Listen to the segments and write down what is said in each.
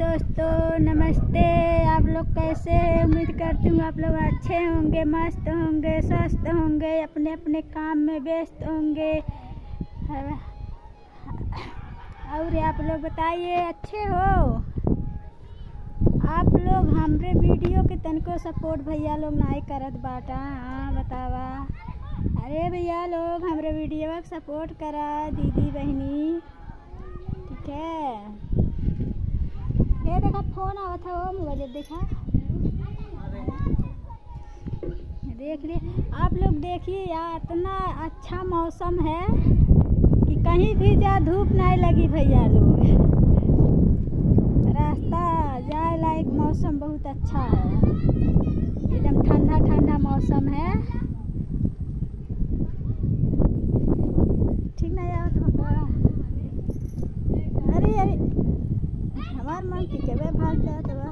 दोस्तों, नमस्ते। आप लोग कैसे हैं? उम्मीद करती हूँ आप लोग अच्छे होंगे, मस्त होंगे, स्वस्थ होंगे अपने अपने काम में व्यस्त होंगे। और आप लोग बताइए, अच्छे हो? आप लोग हमरे वीडियो के तनको सपोर्ट भैया लोग नहीं करत बाटा। हाँ बतावा। अरे भैया लोग, हमरे वीडियो सपोर्ट करा, दीदी बहनी। ठीक है? ये देखा फ़ोन आवा था, वो मोबाइल देखा देख। लिए। आप लोग देखिए यार, इतना अच्छा मौसम है कि कहीं भी जा धूप नहीं लगी भैया लोग। रास्ता जाए लायक मौसम बहुत अच्छा है। एकदम ठंडा ठंडा मौसम है। ठीक आवत बका अरे अरे। हमार मन की के भाग जात बा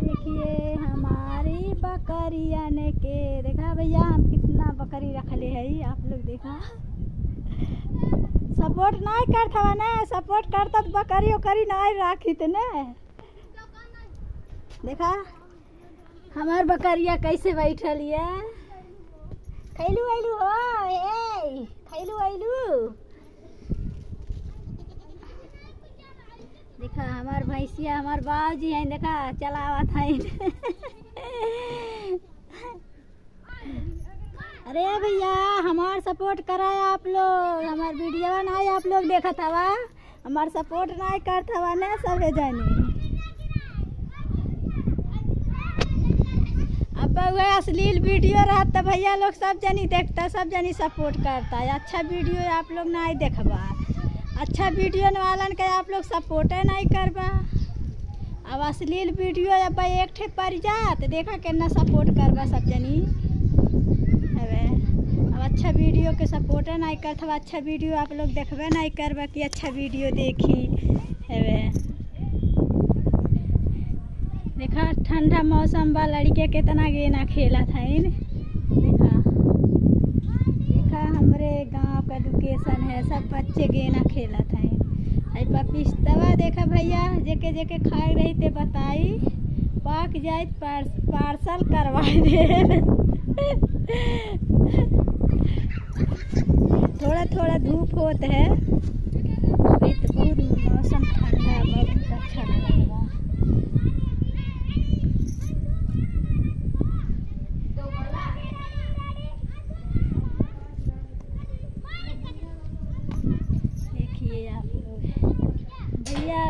देखिए हमारी बकरिया ने के, देखा भैया हम कितना बकरी रखले है आप लोग देखा। सपोर्ट नहीं करता ना सपोर्ट करता तो बकरी उकरी नहीं राखी थे ना देखा, हमार बकरिया कैसे बैठल है खैलू वैलू हो, ए खैलू वैलू देखा भैंसिया हमार बाबूजी हैं, देखा चलावा था अरे भैया, हमार सपोर्ट कराए आप लोग। हमार वीडियो नहीं आप लोग, देखा था वा? हमार सपोर्ट नहीं करता वा, ना सब जानी। अब वह अश्लील वीडियो रहा तो भैया लोग सब जनी देखता, सब जनी सपोर्ट करता। है अच्छा वीडियो आप लोग नहीं देखबा। अच्छा वीडियो वालन के आप लोग सपोर्ट नहीं करबा। अब अश्लील वीडियो अब एक ठे पड़ जा तो देखा केना सपोर्ट करबा सब जनी। हवे अब अच्छा वीडियो के सपोर्ट नहीं करता अच्छा वीडियो आप लोग देखबे नहीं करबा कि अच्छा वीडियो देखी। हवे देखा ठंडा मौसम बा, लड़के कितना गेना खेला था इन देखा देखा हमरे गाँव का एजुकेशन है, सब बच्चे गेना खेलत हैं। अरे पपिस्तवा देखा भैया, जेके जेके खाए रही थे बताई। पाक जाए पार्सल करवा दे। थोड़ा थोड़ा धूप होता है अभी तो बहुत मौसम ठंडा बहुत अच्छा लग रहा भैया।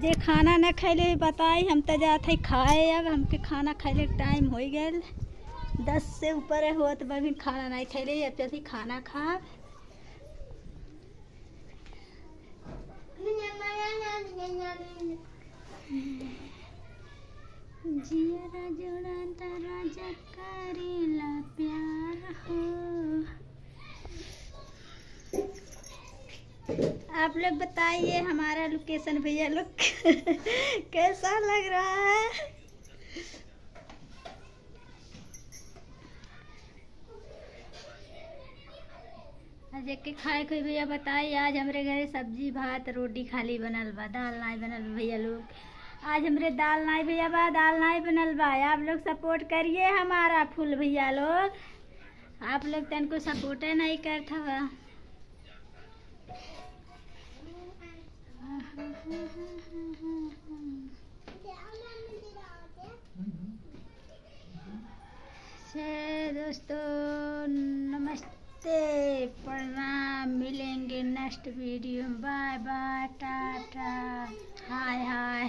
जे खाना न खैले बताई, हम तो जाते खाए, अब हमके खाना खैले टाइम हो गया दस से ऊपर हो तो बभी खाना नहीं खैले, अब जल्दी खाना खा जिया तारा जकरीला प्यार हो आप लोग बताइए हमारा लोकेशन भैया लोग कैसा लग रहा है? के खाए कोई भैया बताइए, आज हमारे घर सब्ज़ी, भात, रोटी खाली बनल बा, दाल नहीं बनल भैया लोग। आज हमरे दाल नहीं भैया बा, दाल नहीं बनल बा। आप लोग सपोर्ट करिए हमारा फूल भैया लोग। आप लोग तन को सपोर्ट नहीं करता बा दोस्तों नमस्ते। प्रणाम मिलेंगे next video bye bye tata hi hi